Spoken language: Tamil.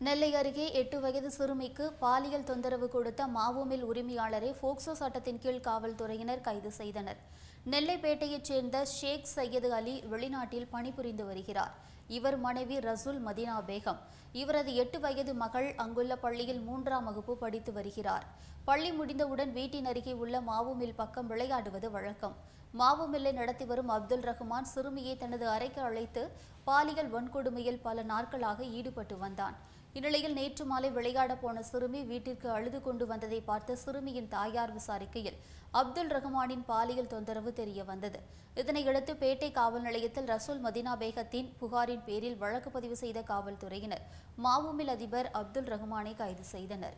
நெல்லை அருகே எட்டு வயது சிறுமிக்கு பாலியல் தொந்தரவு கொடுத்த மாவோமில் உரிமையாளரை போக்சோ சட்டத்தின் கீழ் காவல்துறையினர் கைது செய்தனர். நெல்லைப்பேட்டையைச் சேர்ந்த ஷேக் சையது அலி வெளிநாட்டில் பணிபுரிந்து வருகிறார். இவர் மனைவி ரசூல் மதினா பேகம். இவரது எட்டு வயது மகள் அங்குள்ள பள்ளியில் மூன்றாம் வகுப்பு படித்து வருகிறார். பள்ளி முடிந்தவுடன் வீட்டின் அருகே உள்ள மாவு மில் பக்கம் விளையாடுவது வழக்கம். மாவு மில்லை நடத்தி வரும் அப்துல் ரஹ்மான் சிறுமியை தனது அறைக்கு அழைத்து பாலியல் வன்கொடுமையில் பல நாட்களாக ஈடுபட்டு வந்தான். இந்நிலையில் நேற்று மாலை விளையாட போன சிறுமி வீட்டிற்கு அழுது கொண்டு வந்ததை பார்த்த சிறுமியின் தாயார் விசாரிக்கையில் அப்துல் ரஹ்மானின் பாலியல் தொந்தரவு தெரிய வந்தது. இதனையடுத்து பேட்டை காவல் நிலையத்தில் ரசூல் மதினா பேகத்தின் புகாரின் பேரில் வழக்கு பதிவு செய்த காவல்துறையினர் மாவுமில் அதிபர் அப்துல் ரஹ்மானை கைது செய்தனர்.